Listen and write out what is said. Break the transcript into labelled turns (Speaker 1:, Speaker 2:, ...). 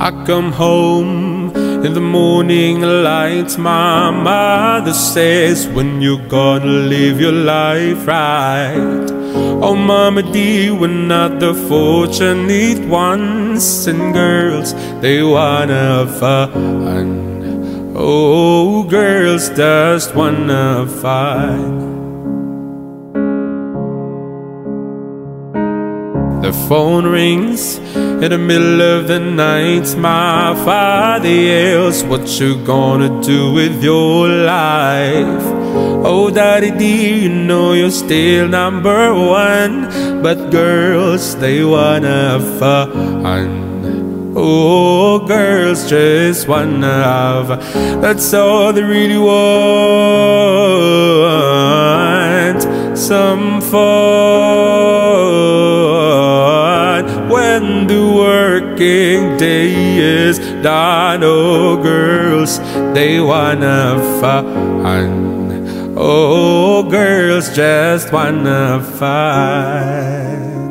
Speaker 1: I come home in the morning light. My mother says, When you gonna live your life right? Oh, Mama dear, we're not the fortunate ones, and girls, they wanna find Oh, girls just wanna fight. The phone rings in the middle of the night. My father yells, What you gonna do with your life? Oh, daddy dear, you know you're still number one. But girls, they wanna have fun. Oh, girls just wanna have. That's all they really want. Some fun the working day is done. Oh, girls, they wanna fun. Oh, girls just wanna fight.